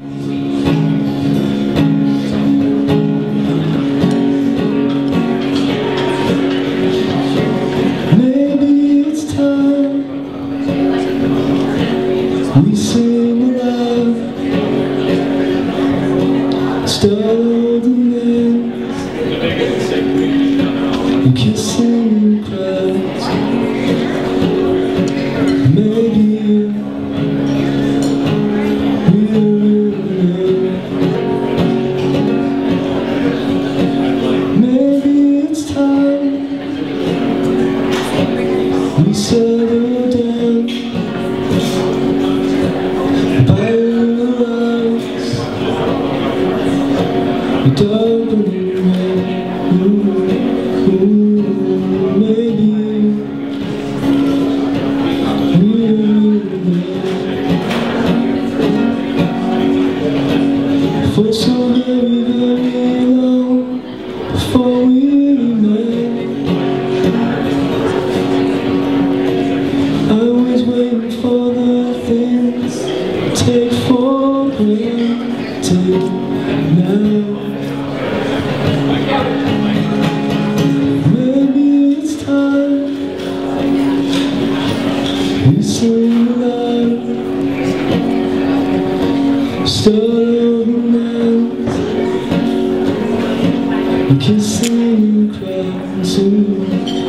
Maybe it's time we sing and kissing settle down by we're for so very, very long before we Take for granted now. Maybe it's time we sing aloud, start romance, and kissing crowds. Ooh,